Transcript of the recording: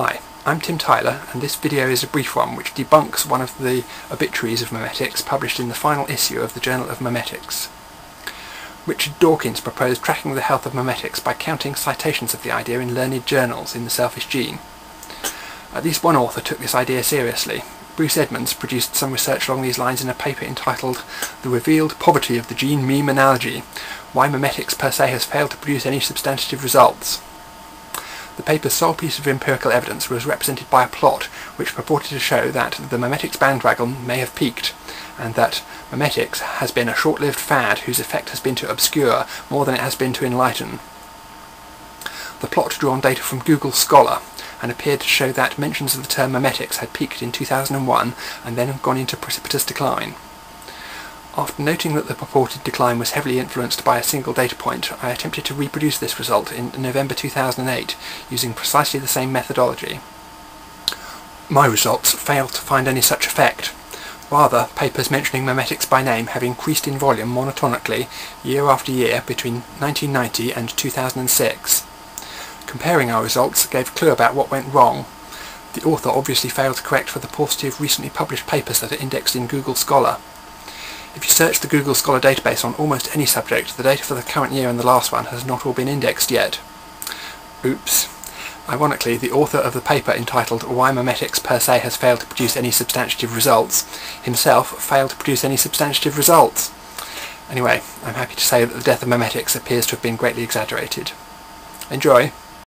Hi, I'm Tim Tyler and this video is a brief one which debunks one of the obituaries of memetics published in the final issue of the Journal of Memetics. Richard Dawkins proposed tracking the health of memetics by counting citations of the idea in learned journals in the selfish gene. At least one author took this idea seriously. Bruce Edmonds produced some research along these lines in a paper entitled The Revealed Poverty of the Gene Meme Analogy, Why Memetics per se has failed to produce any substantive results. The paper's sole piece of empirical evidence was represented by a plot which purported to show that the memetics bandwagon may have peaked, and that memetics has been a short-lived fad whose effect has been to obscure more than it has been to enlighten. The plot drew on data from Google Scholar, and appeared to show that mentions of the term memetics had peaked in 2001 and then gone into precipitous decline. After noting that the purported decline was heavily influenced by a single data point, I attempted to reproduce this result in November 2008 using precisely the same methodology. My results failed to find any such effect. Rather, papers mentioning memetics by name have increased in volume monotonically year after year between 1990 and 2006. Comparing our results gave a clue about what went wrong. The author obviously failed to correct for the paucity of recently published papers that are indexed in Google Scholar. If you search the Google Scholar database on almost any subject, the data for the current year and the last one has not all been indexed yet. Oops. Ironically, the author of the paper entitled Why Memetics per se has failed to produce any substantive results himself failed to produce any substantive results. Anyway, I'm happy to say that the death of memetics appears to have been greatly exaggerated. Enjoy!